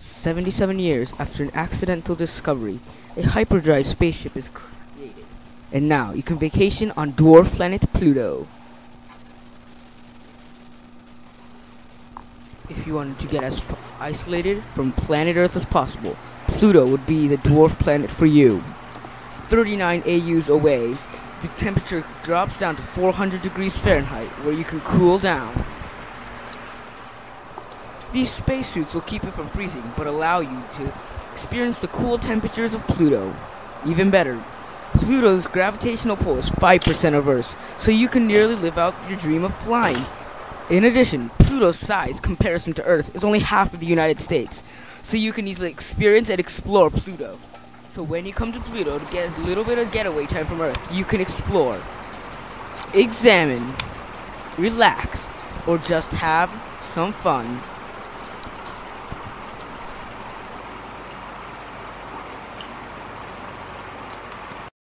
77 years after an accidental discovery, a hyperdrive spaceship is created. And now you can vacation on dwarf planet Pluto. If you wanted to get as isolated from planet Earth as possible, Pluto would be the dwarf planet for you. 39 AUs away, the temperature drops down to 400 degrees Fahrenheit, where you can cool down. These spacesuits will keep you from freezing, but allow you to experience the cool temperatures of Pluto. Even better, Pluto's gravitational pull is 5% of Earth's, so you can nearly live out your dream of flying. In addition, Pluto's size comparison to Earth is only half of the United States, so you can easily experience and explore Pluto. So when you come to Pluto to get a little bit of getaway time from Earth, you can explore, examine, relax, or just have some fun.